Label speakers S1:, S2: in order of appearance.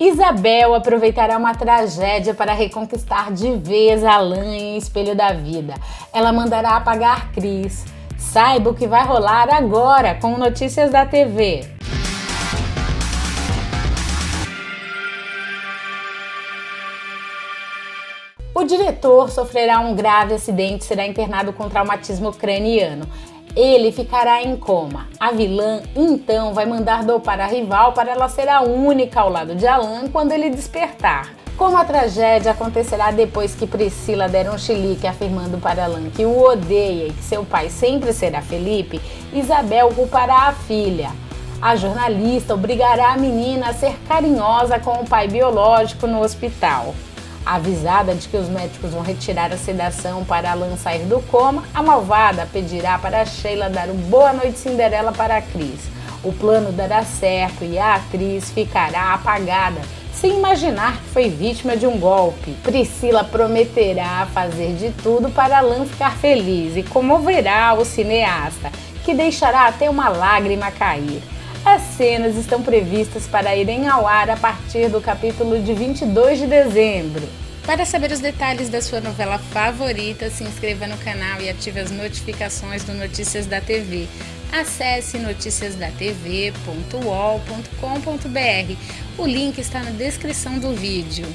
S1: Isabel aproveitará uma tragédia para reconquistar de vez Alan em Espelho da Vida. Ela mandará apagar Cris. Saiba o que vai rolar agora com Notícias da TV. O diretor sofrerá um grave acidente e será internado com traumatismo craniano. Ele ficará em coma. A vilã então vai mandar dopar a rival para ela ser a única ao lado de Alan quando ele despertar. Como a tragédia acontecerá depois que Priscila der um chilique afirmando para Alan que o odeia e que seu pai sempre será Felipe, Isabel culpará a filha. A jornalista obrigará a menina a ser carinhosa com o pai biológico no hospital. Avisada de que os médicos vão retirar a sedação para Alan sair do coma, a malvada pedirá para Sheila dar um boa noite Cinderela para a Cris. O plano dará certo e a atriz ficará apagada, sem imaginar que foi vítima de um golpe. Priscila prometerá fazer de tudo para Alan ficar feliz e comoverá o cineasta, que deixará até uma lágrima cair. As cenas estão previstas para irem ao ar a partir do capítulo de 22 de dezembro. Para saber os detalhes da sua novela favorita, se inscreva no canal e ative as notificações do Notícias da TV. Acesse noticiasdatv.uol.com.br. O link está na descrição do vídeo.